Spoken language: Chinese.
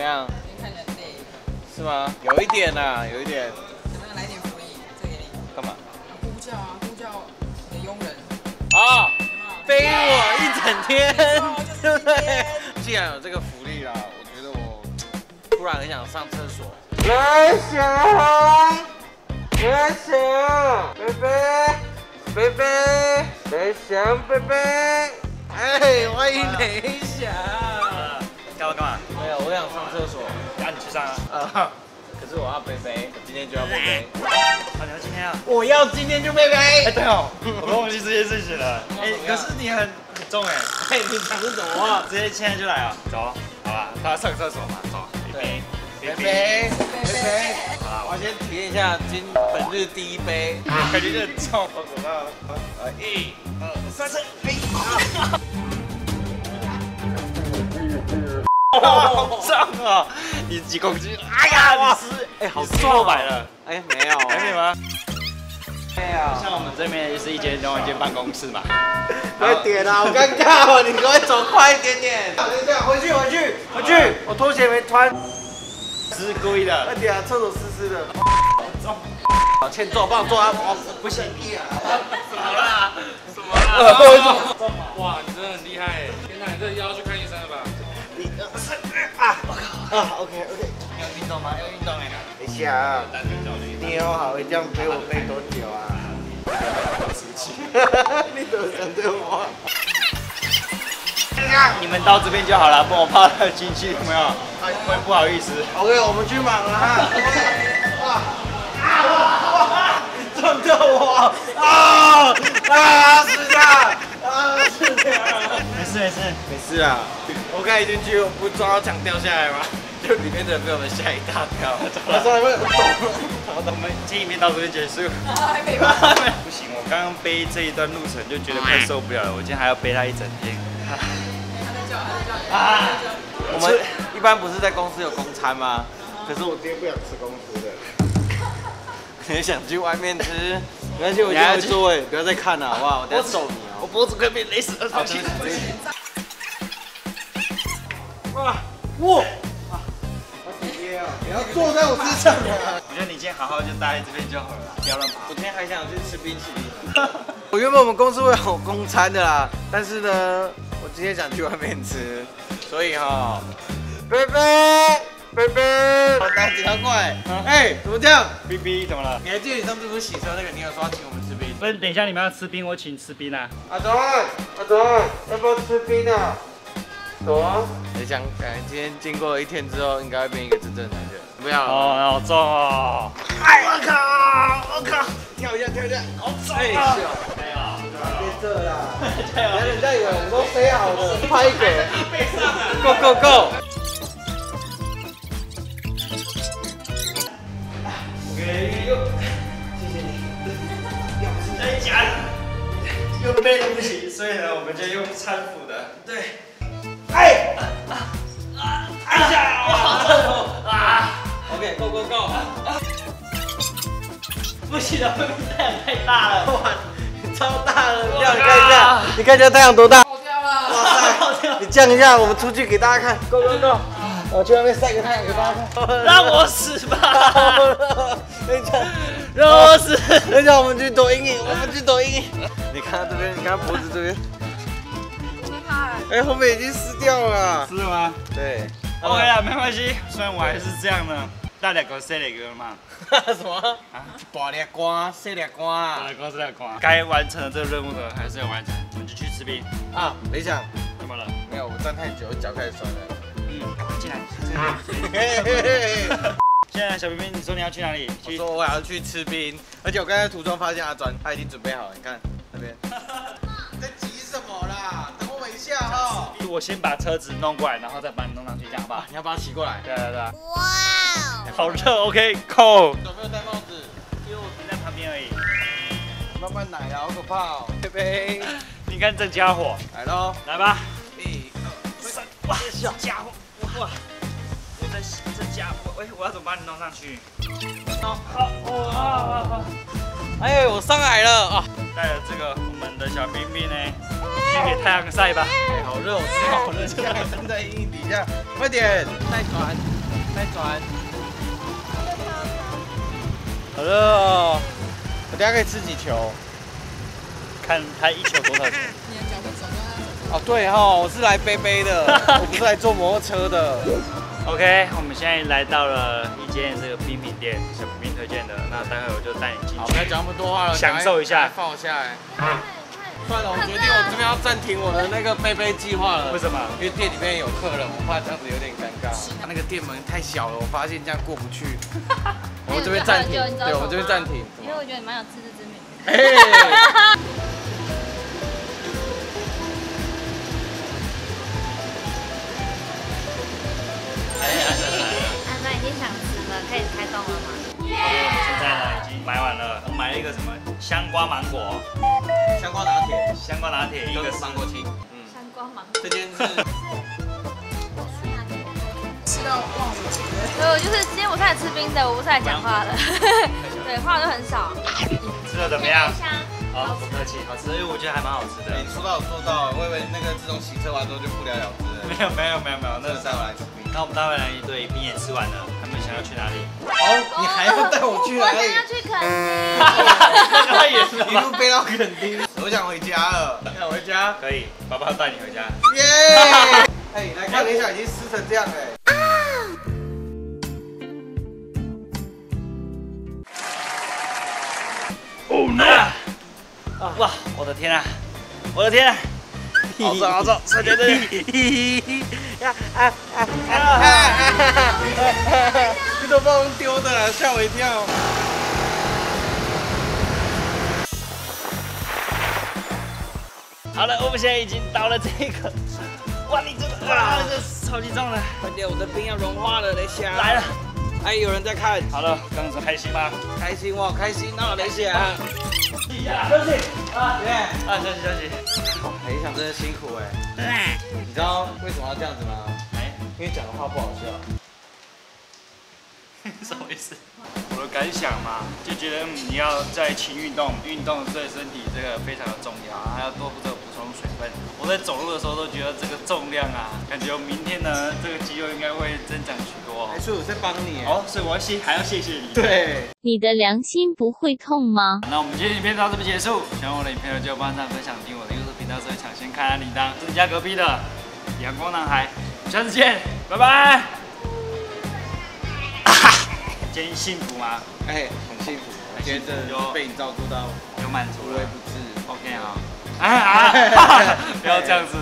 么样？看起来累，是吗？有一点呐、有一点。怎么来点福利？这给你。干嘛？呼叫啊，呼叫你的佣人。啊、背我一整天，对不对？既然有这个福利啦，我觉得我突然很想上厕所。来翔，来翔，贝贝，贝贝，来翔，贝贝，哎，欢迎雷翔。上厕所。让你去上啊！啊，可是我要背背，我今天就要背背。好，你要今天啊？我要今天就背背。哎，对哦，我都忘记这件事情了。哎，可是你很很重哎，哎，你讲的什么话？直接现在就来啊！走，好吧，他要上厕所嘛，走，背背，背背，背背。好啦，我先体验一下今本日第一杯。我 感觉就很重，我走到，呃，一、二、三、四，哎，好 重哦！你几公斤？哎呀，你是哎，好你是破百了，哎，没有，还没？吗？没有。像我们这边就是一间另外一间办公室嘛，快点啊，好尴尬哦！你赶快走快一点点。等一下，回去，回去，回去。我拖鞋没穿。是故意的快。点啊，厕所湿湿的。好，欠揍，帮我做啊！我不行。怎么啦？怎么啦，不好意思。哇，你真的很厉害哎！天哪，你这腰去看医生了吧？啊！啊，OK OK。要运动吗？要运动哎。等一下啊。你有好会这样陪我背多久啊？你怎么想对我？你们到这边就好了，帮我泡到进去，有没有？会不好意思。OK，我们去忙了哈。哇啊哇！你撞到我啊啊！是的啊，是的。没事没事。没事啊，我刚才一进去，我不是撞到墙掉下来吗？就里面的人被我们吓一大跳。马上会抖了。我们这一面到这边结束。啊，还没吧？不行，我刚刚背这一段路程就觉得快受不了了，我今天还要背它一整天。啊我们一般不是在公司有公餐吗？可是我今天不想吃公司的，也想去外面吃。没关系，我今做哎，不要再看了好不好？我等下揍你我哦。脖子快被勒死了，好，放心。对不起哇哇！你要坐在我身上啊！我觉得你今天好好就待在这边就好了，不要乱跑我。今天还想去吃冰淇淋。我原本我们公司会有公餐的啦，但是呢，我今天想去外面吃，所以哈，贝贝贝贝，好大几条过来。哎，怎么这样？B B 怎么了？你还记得你上次不是洗车那个，你有说要请我们吃冰？不是，等一下你们要吃冰，我请吃冰啊。阿东，阿东，要不要吃冰啊？走啊！我想，感觉今天经过一天之后，应该会变一个真正的男人。不要了。哦，好重哦。哎，我靠，我靠，跳一下，跳一下，好重哎，啊！是哦。加油！别这啦！加油！人家以为我都飞好了，拍一个背上了。，Go Go Go！OK，又，谢谢你。真假的？又背对不起，所以呢，我们就用搀扶不行了，太阳太大了？哇，你超大了，这样你看一下，你看一下太阳多大？爆掉了。哇塞，你降一下，我们出去给大家看，Go Go Go！我去外面晒个太阳给大家看。让我死吧！等一下，让我死！等一下，我们去抖阴影，我们去抖阴影。你看这边，你看脖子这边。哎，后面已经湿掉了。是吗对？OK 了，没关系，虽然我还是这样呢，大两个 C 两个嘛，什么？啊，大粒瓜，小粒瓜大两个是两个，该完成的这个任务的还是要完成，我们就去吃冰。啊！理想，怎么了？没有，我站太久，脚开始酸了。嗯，进来。现在小冰冰，你说你要去哪里？我说我要去吃冰，而且我刚才途中发现阿转他已经准备好了，你看那边。你 在急什么啦？等我一下哈。我先把车子弄过来，然后再把你弄上去，这样好不好？你要把它骑过来。对对对。哇！好热，OK，扣。有没有戴帽子？因为我停在旁边而已。慢慢来啊，好可怕哦。贝贝，你看这家伙，来喽。来吧。一、二三，哇，这家伙，哇！我在这家伙，喂，我要怎么把你弄上去？好，好，哇，好好。哎，我上来了啊！带了这个我们的小冰冰呢，去给太阳晒吧。哎好热，我知道好热，现在站在阴影底下，快点，再转，再转。好热哦，我等下可以吃几球？看他一球多少钱？哦，对哈，我是来背背的，我不是来坐摩托车的。OK，我们现在来到了一间这个冰品店，小冰推荐的。那待会我就带你进好，去不要讲那么多话了，享受一下放我下来。算了，我决定我这边要暂停我的那个背背计划了。为什么？因为店里面有客人，我怕这样子有点。他那个店门太小了，我发现这样过不去。我们这边暂停，对，我们这边暂停。因为我觉得你蛮有自知之明。哎，阿三已经想吃了，可以开动了吗？现在呢已经买完了，我买了一个什么香瓜芒果，香瓜拿铁，香瓜拿铁，一个跟是芒果青。嗯，香瓜芒。果这间是所以我就是今天我是来吃冰的，我不是来讲话的。对，话都很少。吃的怎么样？好，不客气，好吃，因为我觉得还蛮好吃的。你说到有做到，我以为那个自从洗车完之后就不了了之了。没有没有没有没有，那那个个带我来吃冰。那我们待会来一对冰也吃完了，他们想要去哪里？哦，你还要带我去哪里 我想？要去垦丁。那个也是一路背到垦丁，我想回家了。想回家。可以，爸爸带你回家。耶！哎，来看一下，已经湿成这样哎。我的天啊，我的天啊！好重好重，快点快点！呀啊啊啊！你都把我丢的了，吓我一跳。好了，我们现在已经到了这个，哇，你这个哇，这超级重的，快点，我的冰要融化了，雷霞来了。。哎，有人在看，好了，刚刚说开心吗？开心哇，开心哦，雷霞。休息啊！耶！啊，休息休息。裴翔真的辛苦哎。你知道为什么要这样子吗？哎，因为讲的话不好笑。什么意思？我的感想嘛，就觉得嗯，你要在勤运动，运动对身体这个非常的重要，还要多这个补充水分。我在走路的时候都觉得这个重量啊，感觉我明天呢这个肌肉应该会增长许多哦还。是我在帮你。哦，所以我要谢还要谢谢你。对。你的良心不会痛吗？那我们今天影片到这边结束，喜欢我的影片就帮上分享，订我的 YouTube 频道，所以抢先看铃铛。是你家隔壁的阳光男孩，我们下次见，拜拜。今天幸福吗？哎，很幸福，今天真的是被你照顾到有满足了无微不至。OK 啊，哎啊，不要这样子。